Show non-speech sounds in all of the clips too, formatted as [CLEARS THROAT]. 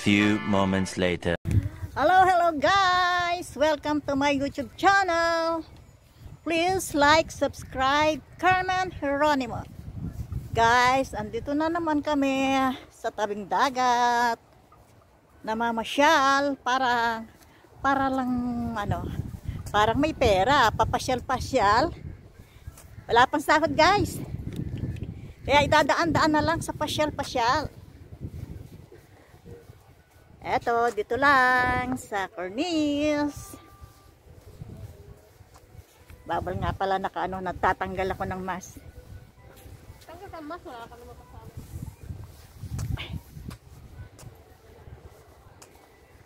few moments later. Hello, hello guys! Welcome to my YouTube channel. Please like, subscribe, Carmen Geronimo. Guys, andito na naman kami sa tabing dagat. Namamasyal para para lang ano, parang may pera, papasyal-pasyal. Wala pang sahod guys. Kaya idadaan-daan na lang sa pasyal-pasyal. Eto, dito lang sa Cornice. Babal nga pala naka ano, nagtatanggal ako ng mask. Tanggal ka mas, wala ka naman kasama.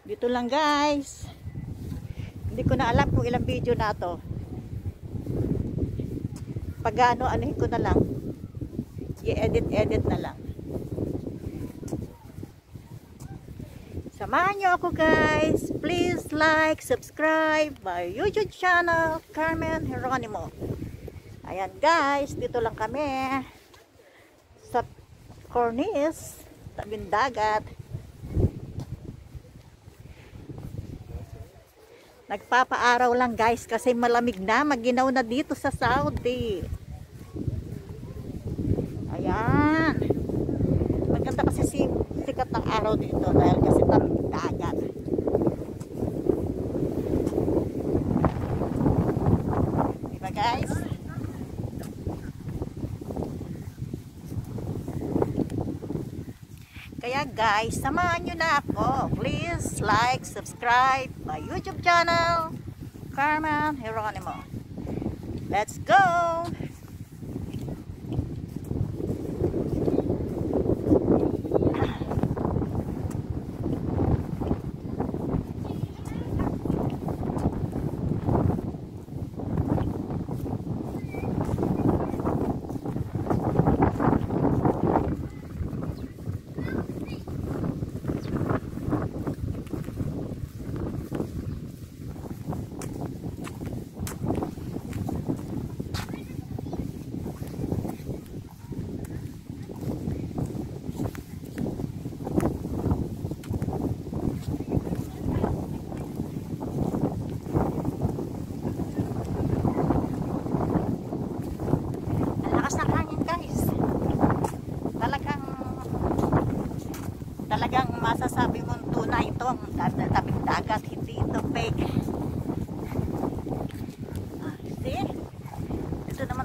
Dito lang guys. Hindi ko na alam kung ilang video na to. Pag ano, anuhin ko na lang. I-edit-edit na lang. Samahan nyo ako guys. Please like, subscribe my YouTube channel, Carmen Geronimo. Ayan guys, dito lang kami sa Cornice, tabing dagat. Nagpapaaraw lang guys kasi malamig na, maginaw na dito sa Saudi. Ayan. Maganda kasi si, sikat ng araw dito dahil kasi tabing dagat. Diba guys? Kaya guys, samahan nyo na ako. Please like, subscribe my YouTube channel, Carmen Geronimo. Let's go!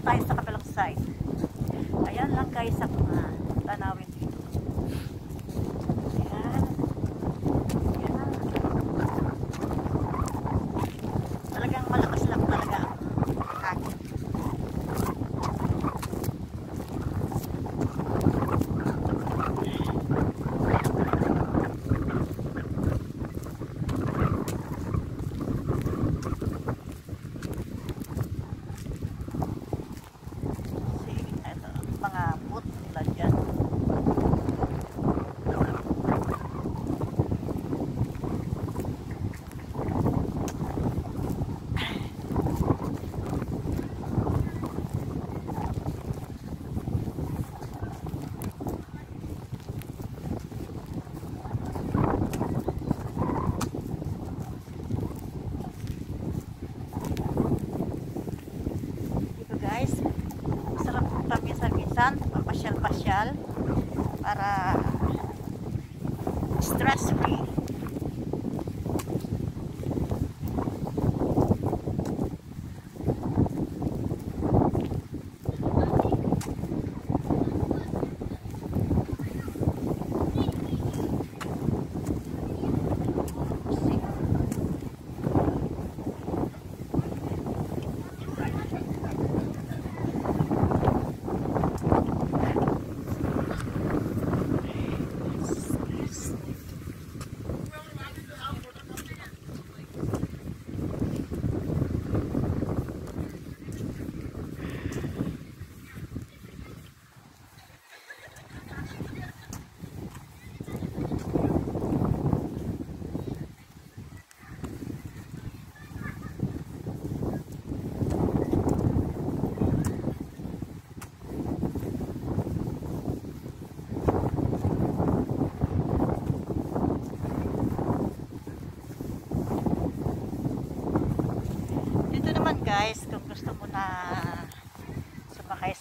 Dito naman pasyal para stress free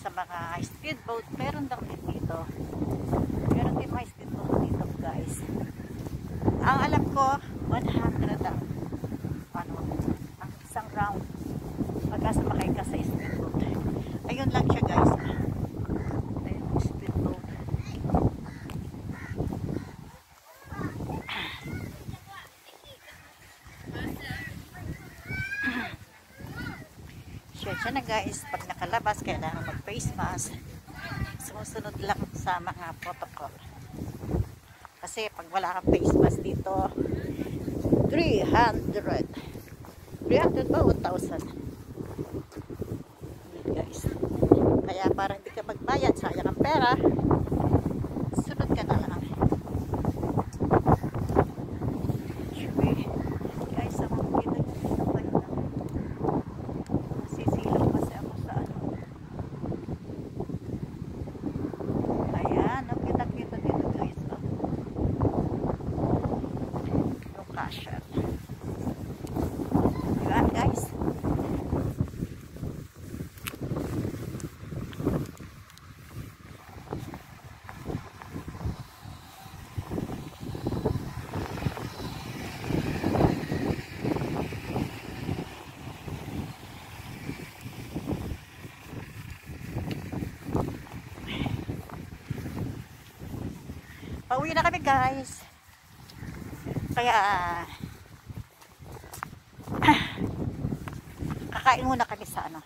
sa mga speedboat, meron lang din dito. Meron din mga speedboat dito guys. Ang alam ko, 100 ang ano, ang isang round. Pagka sumakay ka sa speedboat. Ayun lang siya guys. Ayun yung speedboat. Siyensya na guys, pag nakalabas, kailangan mag-face mask. Sumusunod lang sa mga protocol. Kasi pag wala kang face mask dito, 300. 300 ba o 1,000? Yun guys. Kaya para hindi ka magbayad, sayang ang pera, sunod ka na lang. Sure. Guys, ako kita nyo dito kayo na. Masisilaw kasi ako sa ano. Ayan, ang kita-kita dito guys. Oh. Yung cashier. Diba guys? Pauwi na kami guys. Kaya [CLEARS THROAT] kakain muna kami sa ano.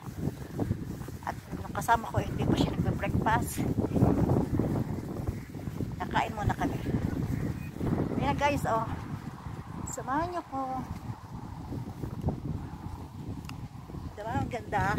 At yung kasama ko hindi pa siya nagbe-breakfast. Kakain muna kami. Ayan guys, oh. Samahan niyo ko. Diba ang ganda?